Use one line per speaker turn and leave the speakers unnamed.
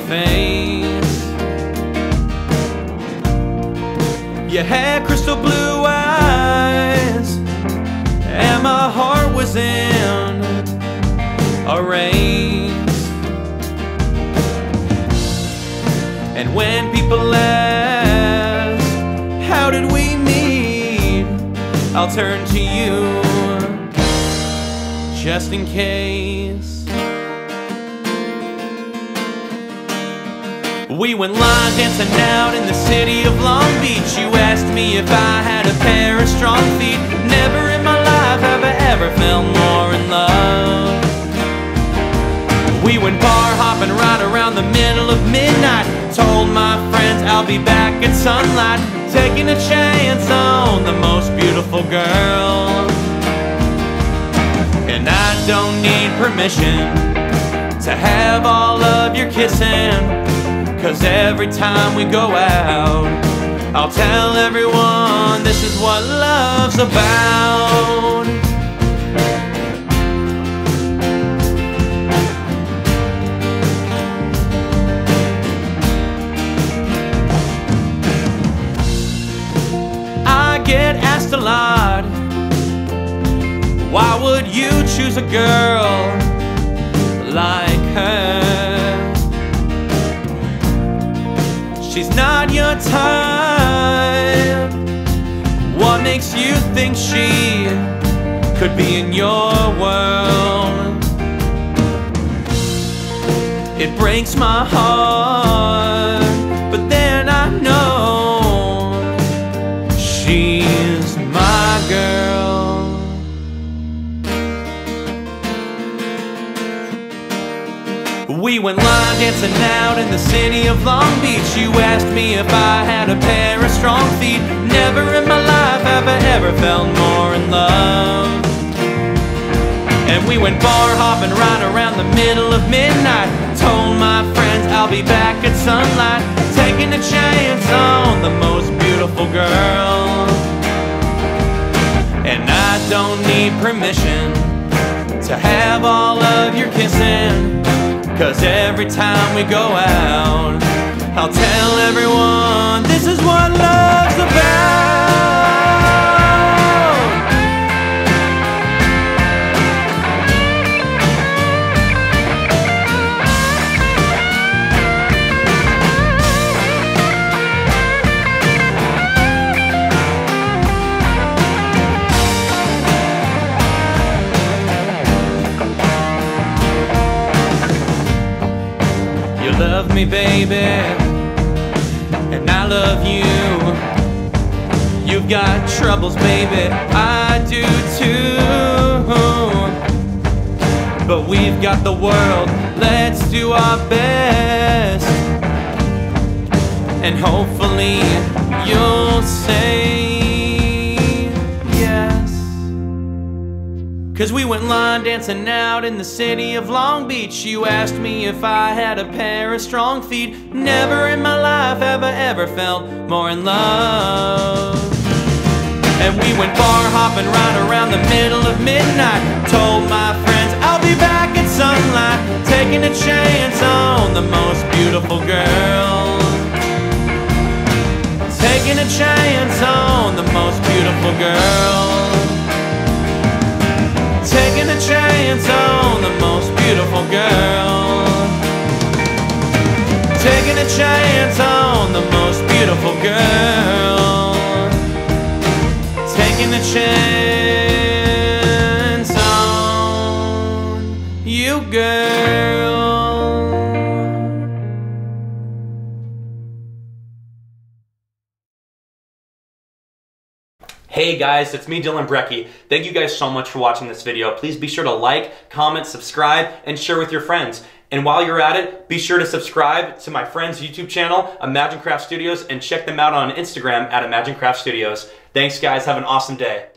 your face. You had crystal blue eyes, and my heart was in a race. And when people ask, How did we meet? I'll turn to you just in case. We went line dancing out in the city of Long Beach. You asked me if I had a pair of strong feet. Never in my life have I ever felt more in love. We went bar hopping right around the middle of midnight. Told my friends I'll be back at sunlight. Taking a chance on the most beautiful girl. And I don't need permission to have all of your kissing. Cause every time we go out, I'll tell everyone this is what love's about. I get asked a lot, why would you choose a girl like her? She's not your type. What makes you think she could be in your world? It breaks my heart, We went line dancing out in the city of Long Beach. You asked me if I had a pair of strong feet. Never in my life have I ever felt more in love. And we went bar hopping right around the middle of midnight. Told my friends I'll be back at sunlight. Taking a chance on the most beautiful girl. And I don't need permission to have all of your kissing. Cause every time we go out, me, baby, and I love you. You've got troubles, baby, I do too. But we've got the world, let's do our best. And hopefully you'll say Cause we went line dancing out in the city of Long Beach. You asked me if I had a pair of strong feet. Never in my life have I ever felt more in love. And we went bar hopping right around the middle of midnight. Told my friends I'll be back at sunlight. Taking a chance on the most beautiful girl. Taking a chance on the most beautiful girl. Taking a chance on the most beautiful girl. Taking a chance on the most beautiful girl. Taking a chance on you, girl.
Hey guys, it's me Dylan Brekke. Thank you guys so much for watching this video. Please be sure to like, comment, subscribe, and share with your friends. And while you're at it, be sure to subscribe to my friend's YouTube channel, Imagine Craft Studios, and check them out on Instagram at Imagine Craft Studios. Thanks guys, have an awesome day.